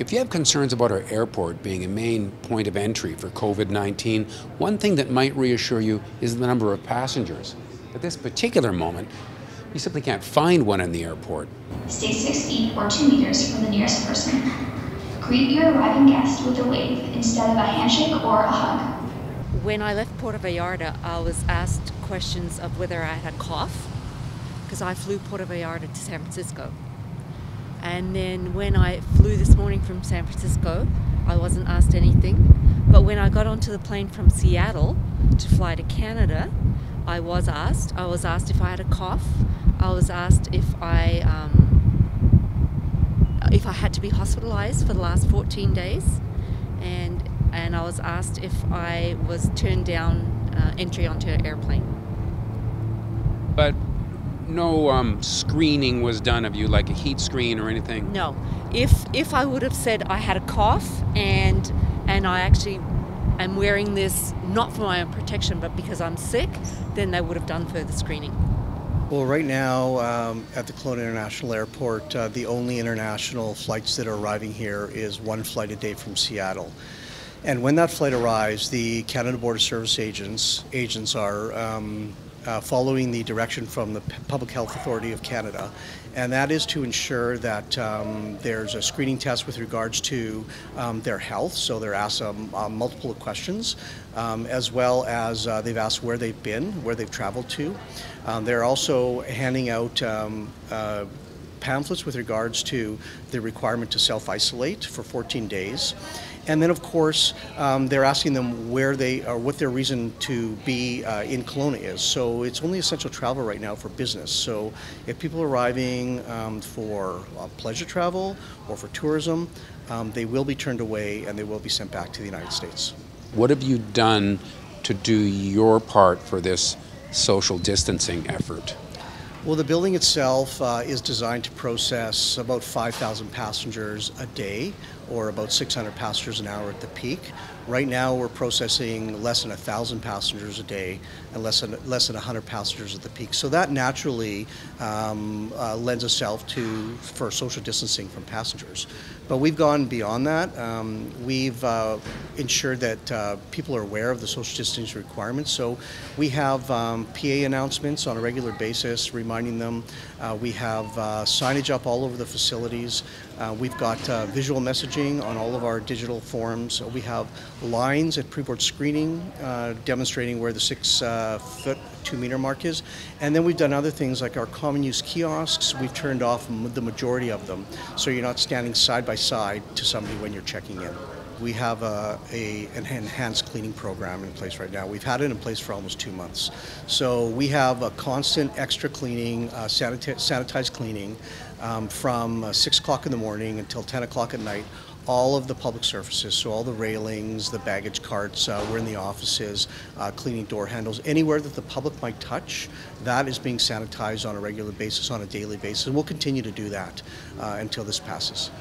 If you have concerns about our airport being a main point of entry for COVID 19, one thing that might reassure you is the number of passengers. At this particular moment, you simply can't find one in the airport. Stay six feet or two meters from the nearest person. Greet your arriving guest with a wave instead of a handshake or a hug. When I left Puerto Vallarta, I was asked questions of whether I had a cough because I flew Puerto Vallarta to San Francisco. And then when I flew this morning from San Francisco, I wasn't asked anything. But when I got onto the plane from Seattle to fly to Canada, I was asked. I was asked if I had a cough. I was asked if I um, if I had to be hospitalized for the last 14 days, and and I was asked if I was turned down uh, entry onto an airplane. But no um, screening was done of you, like a heat screen or anything. No, if if I would have said I had a cough and and I actually am wearing this not for my own protection but because I'm sick, then they would have done further screening. Well, right now um, at the Kelowna International Airport, uh, the only international flights that are arriving here is one flight a day from Seattle. And when that flight arrives, the Canada Border Service agents agents are um, uh, following the direction from the Public Health Authority of Canada, and that is to ensure that um, there's a screening test with regards to um, their health. So they're asked um, uh, multiple questions, um, as well as uh, they've asked where they've been, where they've traveled to. Um, they're also handing out um, uh, pamphlets with regards to the requirement to self-isolate for 14 days. And then, of course, um, they're asking them where they or what their reason to be uh, in Kelowna is. So it's only essential travel right now for business. So if people are arriving um, for uh, pleasure travel or for tourism, um, they will be turned away and they will be sent back to the United States. What have you done to do your part for this social distancing effort? Well, the building itself uh, is designed to process about 5,000 passengers a day, or about 600 passengers an hour at the peak. Right now, we're processing less than 1,000 passengers a day and less than, less than 100 passengers at the peak. So that naturally um, uh, lends itself to for social distancing from passengers. But we've gone beyond that. Um, we've uh, ensured that uh, people are aware of the social distancing requirements. So we have um, PA announcements on a regular basis reminding them. Uh, we have uh, signage up all over the facilities. Uh, we've got visual messaging on all of our digital forms. We have lines at pre-board screening demonstrating where the six foot two meter mark is. And then we've done other things like our common use kiosks. We've turned off the majority of them, so you're not standing side by side to somebody when you're checking in. We have a, a, an enhanced cleaning program in place right now. We've had it in place for almost two months. So we have a constant extra cleaning, uh, sanitized cleaning um, from uh, 6 o'clock in the morning until 10 o'clock at night all of the public surfaces, so all the railings, the baggage carts, uh, we're in the offices, uh, cleaning door handles, anywhere that the public might touch, that is being sanitized on a regular basis, on a daily basis, and we'll continue to do that uh, until this passes.